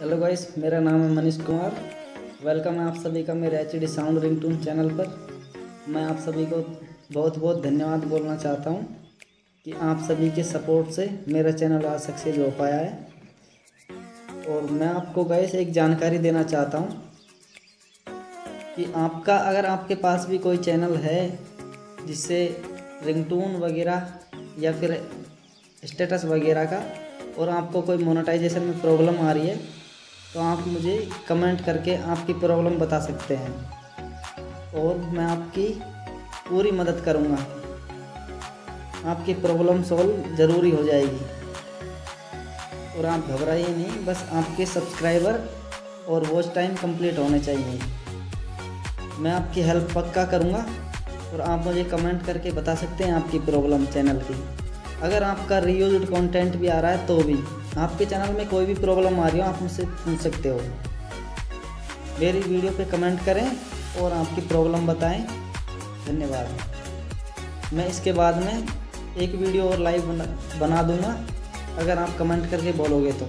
Hello guys, मेरा नाम है मनीष कुमार। वेलकम है आप सभी का मेरे H D sound ring tune channel पर। मैं आप सभी को बहुत बहुत धन्यवाद बोलना चाहता हूँ कि आप सभी के सपोर्ट से मेरा चैनल आज सक्सेस हो पाया है। और मैं आपको गाइस एक जानकारी देना चाहता हूँ कि आपका, अगर आपके पास भी कोई चैनल है जिससे रिंगटून वगैरह या फिर स्टेटस वगैरह का, और आपको कोई मोनेटाइजेशन में प्रॉब्लम आ रही है तो आप मुझे कमेंट करके आपकी प्रॉब्लम बता सकते हैं। और मैं आपकी पूरी मदद करूँगा। आपकी प्रॉब्लम सॉल्व ज़रूरी हो जाएगी। और आप घबराइए नहीं, बस आपके सब्सक्राइबर और वॉच टाइम कंप्लीट होने चाहिए। मैं आपकी हेल्प पक्का करूँगा और आप मुझे कमेंट करके बता सकते हैं आपकी प्रॉब्लम चैनल की। अगर आपका रीयूज कंटेंट भी आ रहा है तो भी। आपके चैनल में कोई भी प्रॉब्लम आ रही हो आप मुझसे पूछ सकते हो। मेरी वीडियो पे कमेंट करें और आपकी प्रॉब्लम बताएँ। धन्यवाद। मैं इसके बाद में एक वीडियो और लाइव बना, बना दूँगा। अगर आप कमेंट करके बोलोगे तो।